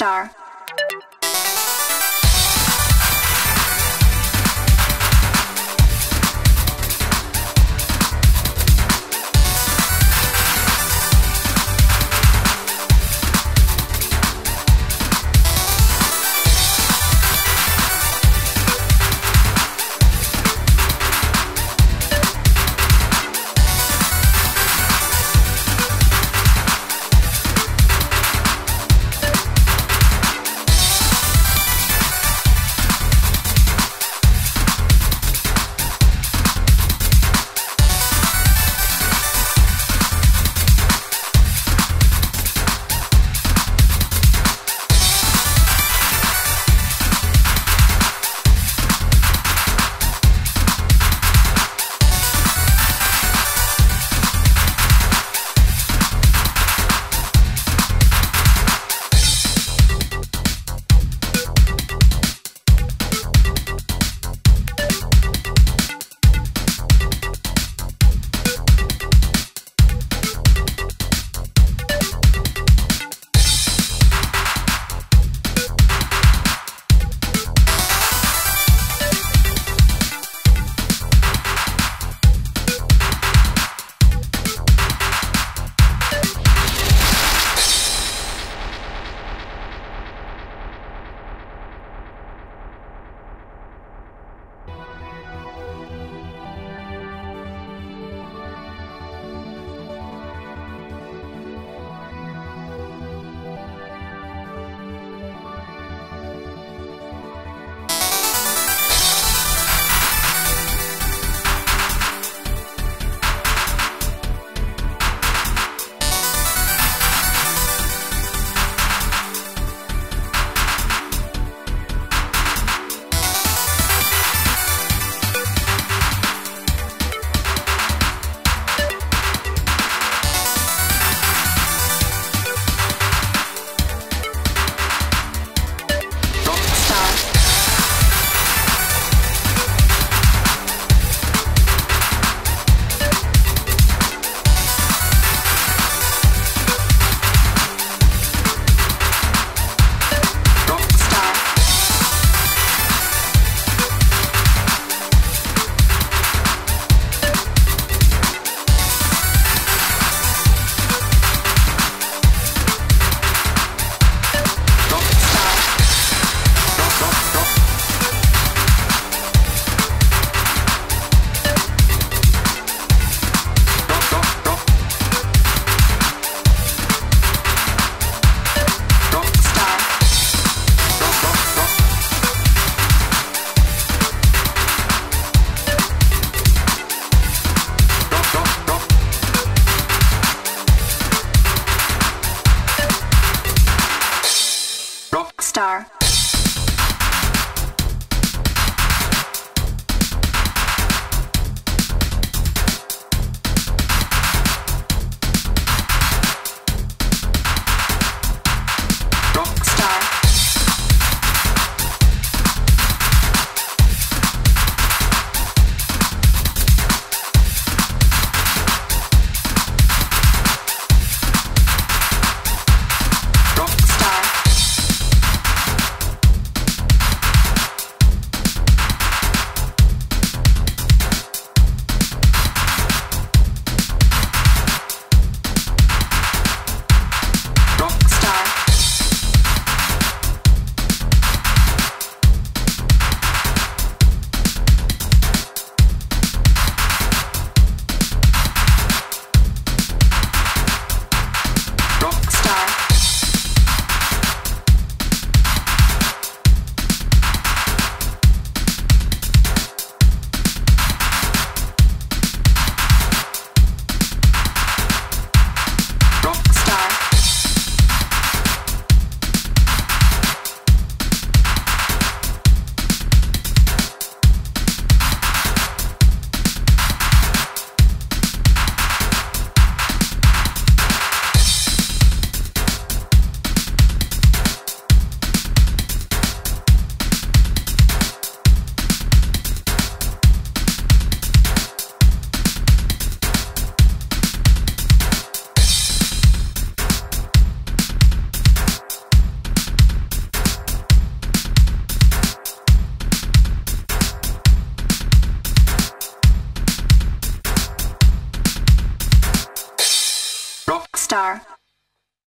star.